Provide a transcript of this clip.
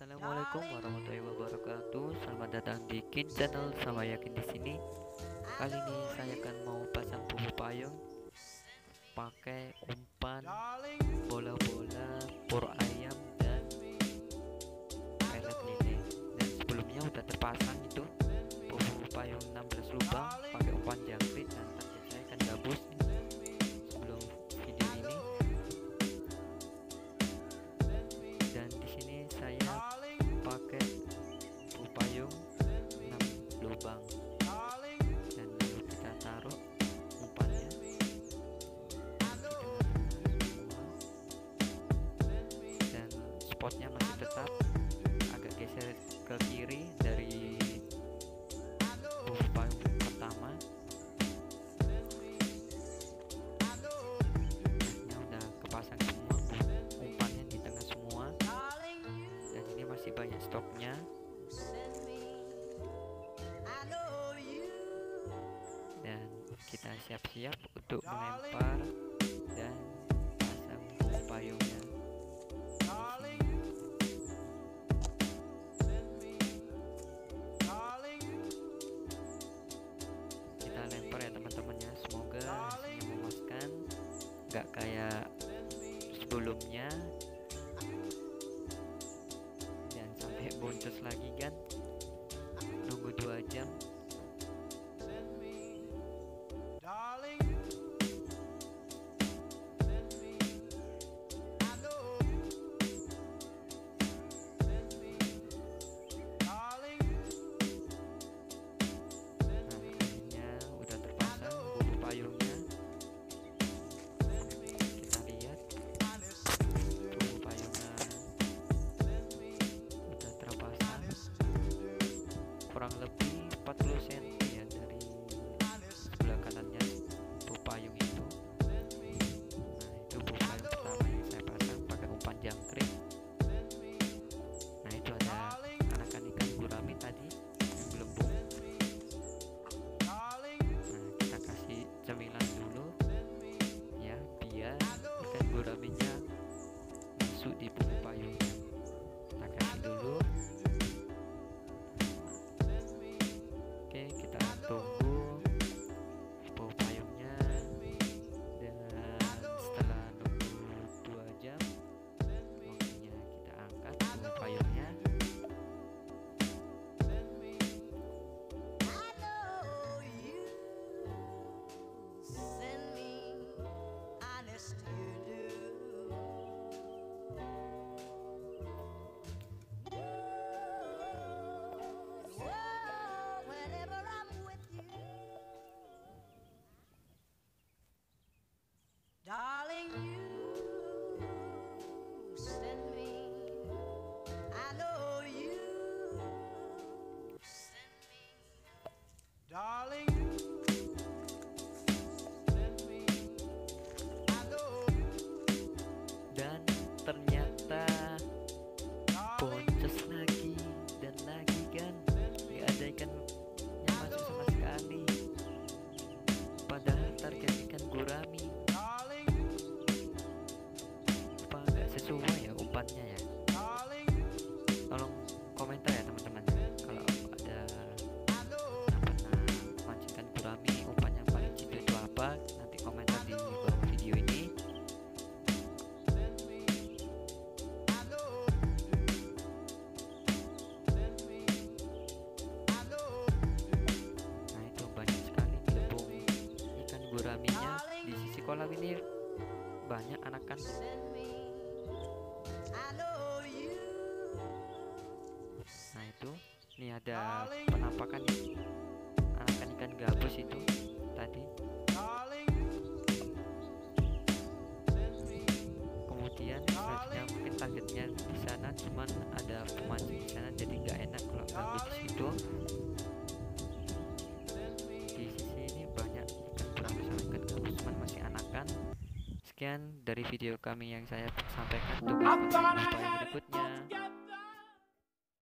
Assalamualaikum warahmatullahi wabarakatuh. Selamat datang di Kin Channel sama Yakin di sini. Kali ini saya akan mau pasang bubu payung pakai umpan, bola-bola, pur ayam dan pelet lele. Dan sebelumnya udah terpasang itu bubu payung 16 lubang pakai umpan jangkrik dan spotnya masih tetap agak geser ke kiri dari bubu payung pertama. Ini udah kepasang semua umpannya di tengah semua. Dan ini masih banyak stoknya. Dan kita siap-siap untuk melempar nggak kayak sebelumnya. Jangan sampai boncos lagi kan nunggu dua jam kolam ini banyak me. I know you. Nah itu, ini ada penampakan anakan ikan gabus itu tadi. Kemudian selanjutnya mungkin targetnya di sana, cuman ada pemancing Sekian dari video kami yang saya sampaikan. Tunggu video berikutnya.